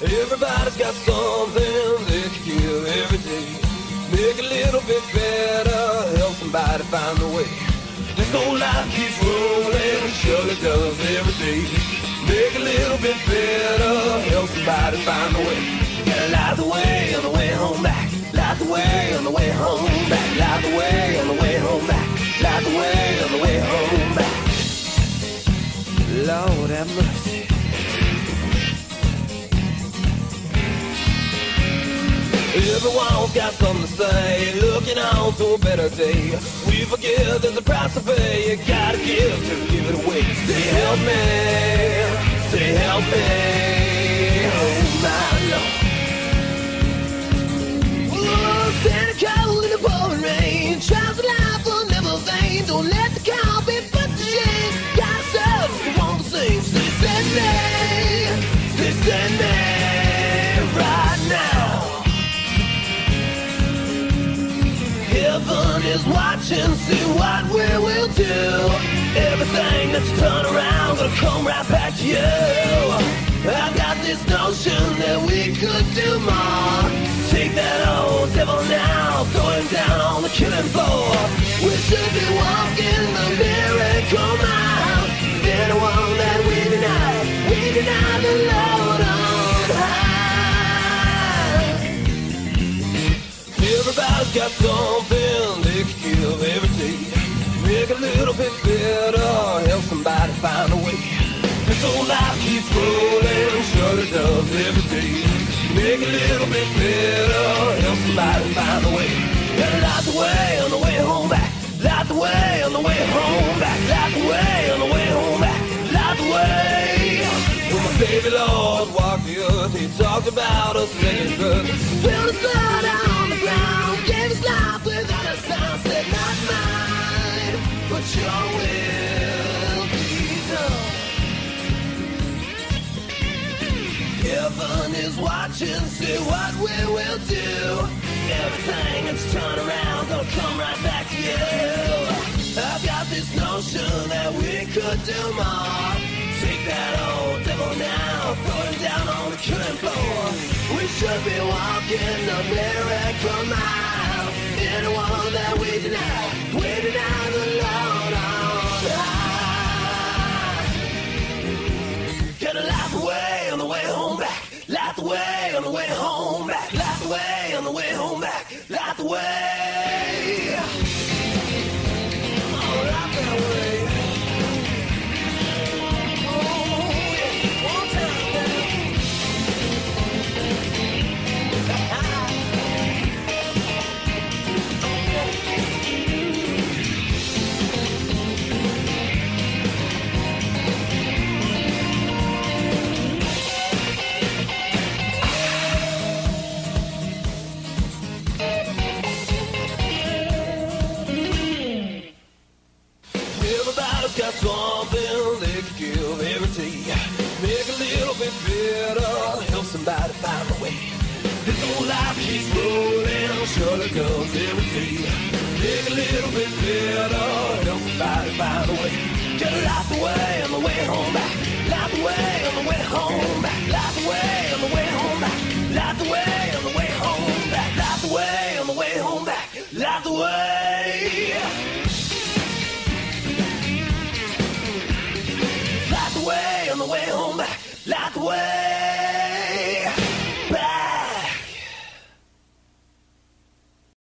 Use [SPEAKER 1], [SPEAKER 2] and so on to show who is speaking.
[SPEAKER 1] Everybody's got something they can give every day. Make a little bit better, help somebody find the way. This old life keeps rolling, surely does every day. Make a little bit better, help somebody find the way. Yeah, light the way on the way home back. Light the way on the way home back. Light the way on the way home back. Light the way on the way home back. Lord have mercy. Everyone's got something to say, looking on to a better day. We forget there's a price to pay. You gotta give to give it away. Say help me, say help me, do more. Take that old devil now, throw him down on the killing floor. We should be walking the miracle mile. Anyone that we deny, we deny the Lord on high. Everybody's got something they can give every day. Make a little bit better, help somebody find a way. This old life keeps rolling, sure it does every day. Make a little bit better, help somebody find a way. Gotta light the way on the way home back. Light the way on the way home back. Light the way on the way home back. Light the way. When my baby Lord walked the earth, he talked about a second birth. Spilled his Heaven is watching, see what we will do. Everything that's turned around gonna come right back to you. I've got this notion that we could do more. Take that old devil now, throw him down on the killing floor. We should be walking the miracle mile. Anyone that we deny, we deny the Lord way home back. The way. That's something they can give every day. Make a little bit better, help somebody find a way. This whole life keeps rolling, surely comes every day. Make a little bit better, help somebody find a way. Get a life away on the way home back. Life away on the way home back. Life away on the way home back. Life away on the way home back. Life away on the way home back. Life away. my way home back that way.